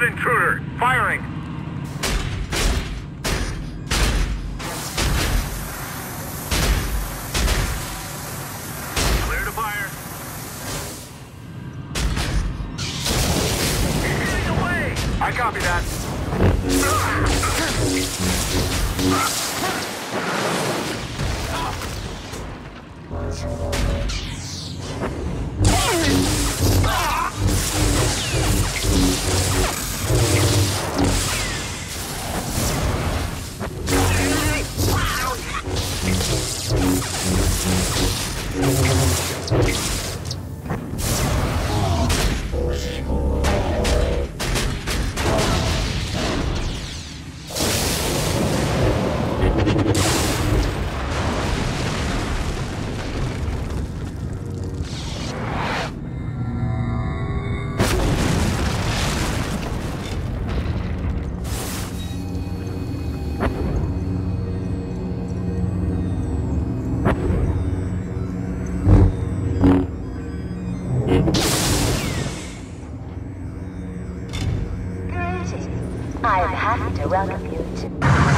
dead intruder. Firing. Clear fire. He's getting away. I copy that. I am happy to welcome you to...